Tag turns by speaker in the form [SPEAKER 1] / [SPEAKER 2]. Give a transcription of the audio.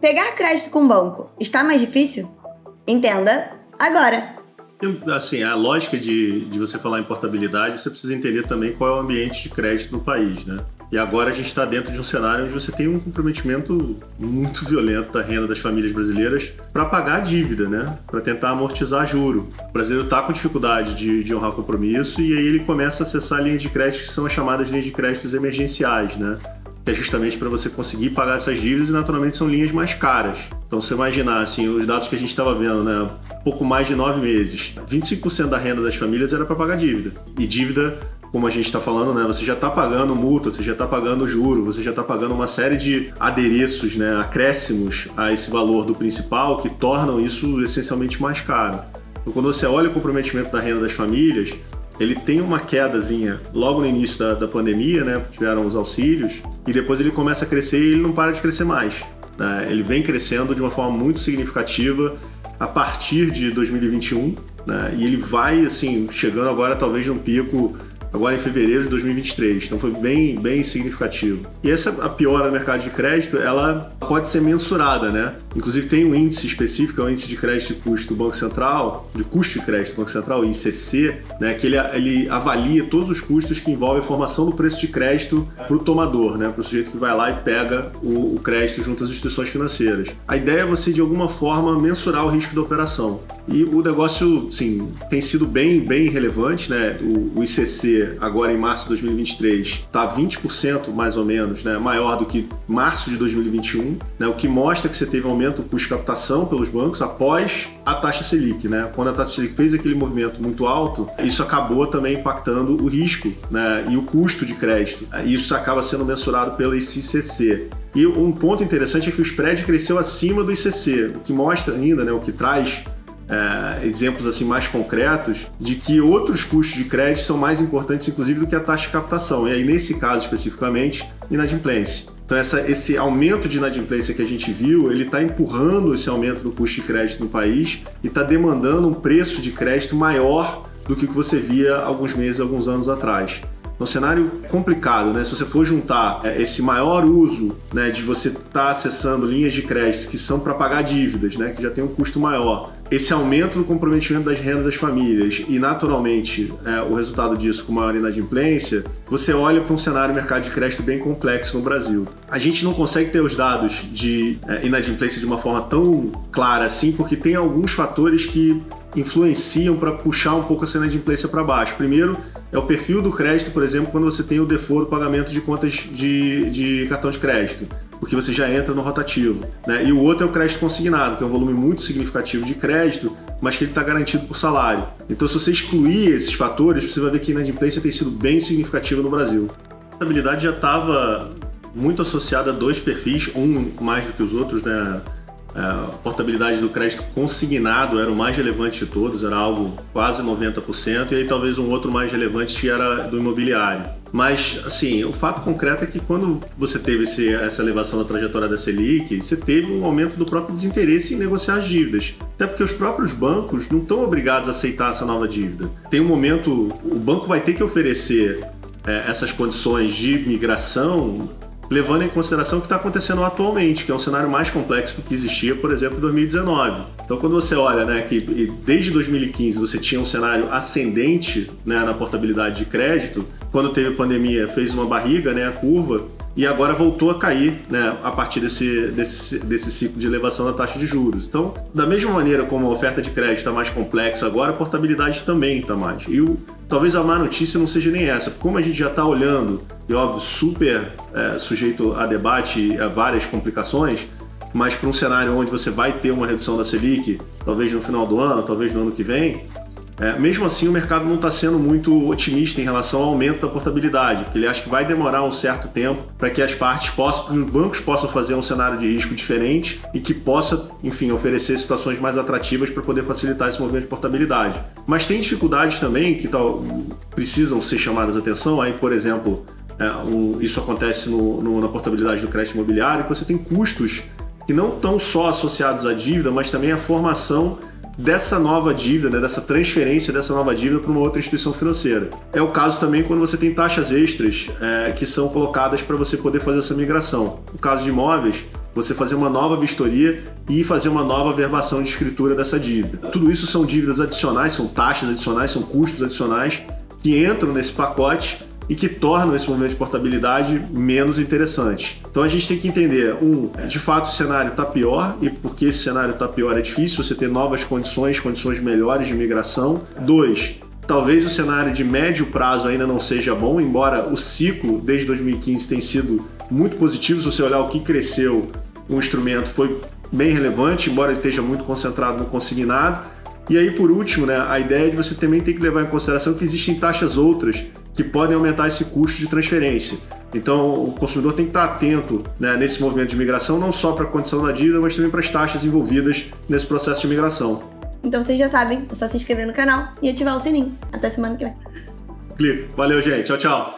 [SPEAKER 1] Pegar crédito com banco está mais difícil? Entenda agora!
[SPEAKER 2] Assim, a lógica de, de você falar em portabilidade, você precisa entender também qual é o ambiente de crédito no país, né? E agora a gente está dentro de um cenário onde você tem um comprometimento muito violento da renda das famílias brasileiras para pagar a dívida, né? Para tentar amortizar juro. O brasileiro está com dificuldade de, de honrar o compromisso e aí ele começa a acessar linhas de crédito que são as chamadas linhas de créditos emergenciais, né? Que é justamente para você conseguir pagar essas dívidas e naturalmente são linhas mais caras. Então, você imaginar, assim, os dados que a gente estava vendo, né, pouco mais de nove meses, 25% da renda das famílias era para pagar dívida. E dívida, como a gente está falando, né, você já está pagando multa, você já está pagando juro, você já está pagando uma série de adereços, né, acréscimos a esse valor do principal que tornam isso essencialmente mais caro. Então, quando você olha o comprometimento da renda das famílias, ele tem uma quedazinha logo no início da, da pandemia, né? Tiveram os auxílios, e depois ele começa a crescer e ele não para de crescer mais. Né? Ele vem crescendo de uma forma muito significativa a partir de 2021, né? E ele vai, assim, chegando agora talvez num pico agora em fevereiro de 2023. Então foi bem, bem significativo. E essa a piora no mercado de crédito, ela pode ser mensurada, né? Inclusive tem um índice específico, é o índice de crédito e custo do Banco Central, de custo de crédito do Banco Central, ICC, né? Que ele, ele avalia todos os custos que envolvem a formação do preço de crédito para o tomador, né? Para o sujeito que vai lá e pega o, o crédito junto às instituições financeiras. A ideia é você, de alguma forma, mensurar o risco da operação. E o negócio, sim, tem sido bem, bem relevante, né? O, o ICC, agora em março de 2023, está 20% mais ou menos, né? Maior do que março de 2021, né? O que mostra que você teve aumento de captação pelos bancos após a taxa Selic, né? Quando a taxa Selic fez aquele movimento muito alto, isso acabou também impactando o risco, né? E o custo de crédito. Isso acaba sendo mensurado pelo ICCC. E um ponto interessante é que o spread cresceu acima do ICC, o que mostra ainda, né, o que traz é, exemplos assim mais concretos de que outros custos de crédito são mais importantes, inclusive, do que a taxa de captação. E aí, nesse caso especificamente, inadimplência. Então, essa, esse aumento de inadimplência que a gente viu, ele está empurrando esse aumento do custo de crédito no país e está demandando um preço de crédito maior do que você via alguns meses, alguns anos atrás um cenário complicado, né? Se você for juntar é, esse maior uso né, de você estar tá acessando linhas de crédito que são para pagar dívidas, né, que já tem um custo maior, esse aumento do comprometimento das rendas das famílias e, naturalmente, é, o resultado disso com maior inadimplência, você olha para um cenário mercado de crédito bem complexo no Brasil. A gente não consegue ter os dados de é, inadimplência de uma forma tão clara assim, porque tem alguns fatores que influenciam para puxar um pouco essa inadimplência para baixo. Primeiro, é o perfil do crédito, por exemplo, quando você tem o default do pagamento de contas de, de cartão de crédito, porque você já entra no rotativo. Né? E o outro é o crédito consignado, que é um volume muito significativo de crédito, mas que ele está garantido por salário. Então, se você excluir esses fatores, você vai ver que a inadimplência tem sido bem significativa no Brasil. A estabilidade já estava muito associada a dois perfis, um mais do que os outros, né? É, a portabilidade do crédito consignado era o mais relevante de todos, era algo quase 90%, e aí talvez um outro mais relevante era do imobiliário. Mas, assim, o fato concreto é que quando você teve esse, essa elevação da trajetória da Selic, você teve um aumento do próprio desinteresse em negociar as dívidas. Até porque os próprios bancos não estão obrigados a aceitar essa nova dívida. Tem um momento, o banco vai ter que oferecer é, essas condições de migração levando em consideração o que está acontecendo atualmente, que é um cenário mais complexo do que existia, por exemplo, em 2019. Então, quando você olha né, que desde 2015 você tinha um cenário ascendente né, na portabilidade de crédito, quando teve a pandemia fez uma barriga, né, a curva, e agora voltou a cair né, a partir desse, desse, desse ciclo de elevação da taxa de juros. Então, da mesma maneira como a oferta de crédito está mais complexa agora, a portabilidade também está mais. E o, talvez a má notícia não seja nem essa, como a gente já está olhando, e óbvio, super é, sujeito a debate a várias complicações, mas para um cenário onde você vai ter uma redução da Selic, talvez no final do ano, talvez no ano que vem, é, mesmo assim, o mercado não está sendo muito otimista em relação ao aumento da portabilidade, porque ele acha que vai demorar um certo tempo para que as partes possam, os bancos possam fazer um cenário de risco diferente e que possa, enfim, oferecer situações mais atrativas para poder facilitar esse movimento de portabilidade. Mas tem dificuldades também que tal, precisam ser chamadas a atenção. Aí, por exemplo, é, um, isso acontece no, no, na portabilidade do crédito imobiliário, que você tem custos que não estão só associados à dívida, mas também à formação dessa nova dívida, né, dessa transferência dessa nova dívida para uma outra instituição financeira. É o caso também quando você tem taxas extras é, que são colocadas para você poder fazer essa migração. No caso de imóveis, você fazer uma nova vistoria e fazer uma nova verbação de escritura dessa dívida. Tudo isso são dívidas adicionais, são taxas adicionais, são custos adicionais que entram nesse pacote e que tornam esse movimento de portabilidade menos interessante. Então a gente tem que entender, um, de fato o cenário está pior e porque esse cenário está pior é difícil você ter novas condições, condições melhores de migração. Dois, talvez o cenário de médio prazo ainda não seja bom, embora o ciclo desde 2015 tenha sido muito positivo. Se você olhar o que cresceu, o instrumento foi bem relevante, embora ele esteja muito concentrado no consignado. E aí, por último, né, a ideia de você também tem que levar em consideração que existem taxas outras que podem aumentar esse custo de transferência. Então, o consumidor tem que estar atento né, nesse movimento de migração, não só para a condição da dívida, mas também para as taxas envolvidas nesse processo de migração.
[SPEAKER 1] Então, vocês já sabem, é só se inscrever no canal e ativar o sininho. Até semana que vem.
[SPEAKER 2] Clique. Valeu, gente. Tchau, tchau.